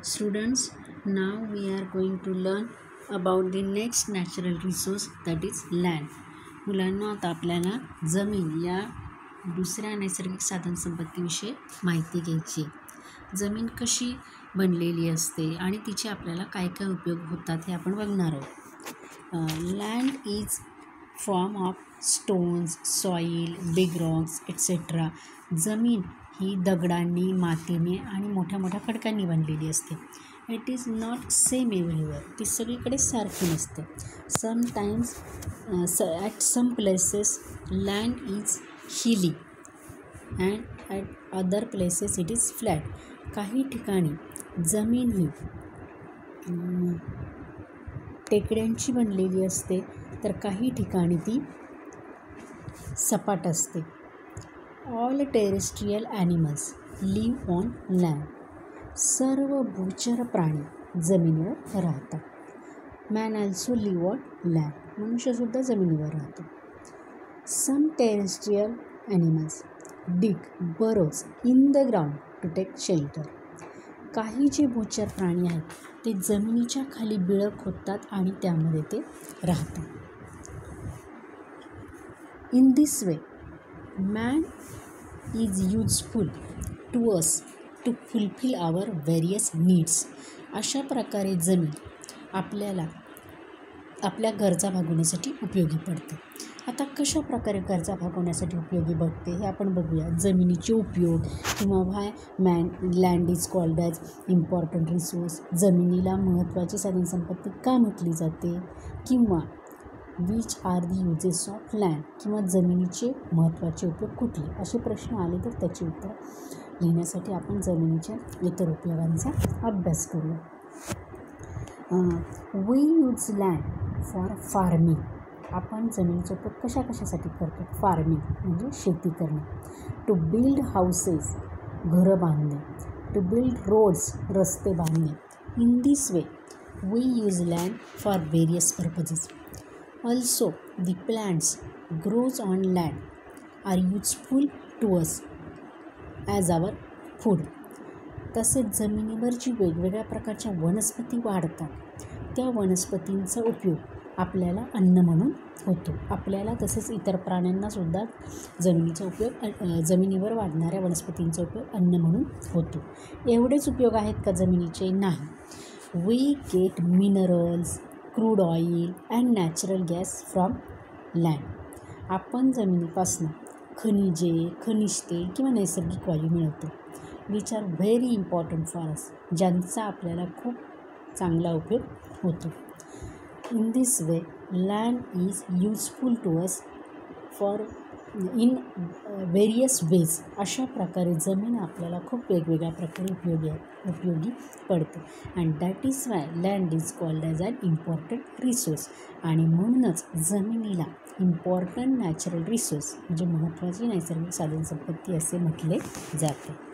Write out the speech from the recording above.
Students, now we are going to learn about the next natural resource that is land. मुलांना आता आपल्याला जमीन या दुसऱ्या नैसर्गिक साधनसंपत्तीविषयी माहिती घ्यायची जमीन कशी बनलेली असते आणि तिचे आपल्याला काय काय उपयोग होतात हे आपण बघणार आहोत land is form of stones soil big rocks etcetera जमीन ही दगडांनी मातीने आणि मोठ्या मोठ्या खडकांनी बनलेली असते. It is not same everywhere ती सगळीकडे सारखी नसते. समटाईम्स स at some places land is hilly and at other places it is flat काही ठिकाणी जमीन ही टेकड्यांची बनलेली असते तर काही ठिकाणी ती सपाट असते. All terrestrial animals live on land सर्व भूचर प्राणी जमिनीवर राहतात. Man also live on land मनुष्यसुद्धा जमिनीवर राहतो. Some terrestrial animals dig burrows in the ground to take shelter काही जे भूचर प्राणी आहेत ते जमिनीच्या खाली बिळं खोदतात आणि त्यामध्ये ते राहतात. In this way man is useful to us to fulfil our various needs अशा प्रकारे जमीन आपल्याला आपल्या गरजा भागवण्यासाठी उपयोगी पडते. आता कशा प्रकारे गरजा भागवण्यासाठी उपयोगी बघते हे आपण बघूया. जमिनीचे उपयोग किंवा why man land is called as important resource जमिनीला महत्त्वाची साधनसंपत्ती का म्हटली जाते? किंवा which are the uses of land किंवा जमिनीचे महत्त्वाचे उपयोग कुठले? असे प्रश्न आले तर त्याचे उत्तर लिहिण्यासाठी आपण जमिनीच्या इतर उपयोगांचा अभ्यास करूया. We use land for farming. आपण जमिनीचा उपयोग कशा कशासाठी करतो? फार्मिंग म्हणजे शेती करणे. टू बिल्ड हाऊसेस घरं बांधणे. टू बिल्ड रोड्स रस्ते बांधणे. In this way we use land for various purposes also the plants grows on land are useful to us as our food तसेच जमिनीवर जी वेगवेगळ्या प्रकारच्या वनस्पती वाढतात. त्या वनस्पतींचा उपयोग आपल्याला अन्न म्हणून होतो. आपल्याला तसेच इतर प्राण्यांनासुद्धा जमिनीचा उपयोग जमिनीवर वाढणाऱ्या वनस्पतींचा उपयोग अन्न म्हणून होतो. एवढेच उपयोग आहेत का जमिनीचे? नाही. We get minerals crude oil and natural gas from land आपण जमिनीपासून खनिजे खनिज तेल किंवा नैसर्गिक वायू मिळवतो. Which are very important for us ज्यांचा आपल्याला खूप चांगला उपयोग होतो. In this way land is useful to us for in various ways अशा प्रकारे जमीन आपल्याला खूप वेगवेगळ्या प्रकारे उपयोगी आहे उपयोगी पडते. And that is why land is called as an important resource आणि म्हणूनच जमिनीला इम्पॉर्टंट नॅचरल रिसोर्स म्हणजे महत्त्वाची नैसर्गिक साधनसंपत्ती असे म्हटले जाते.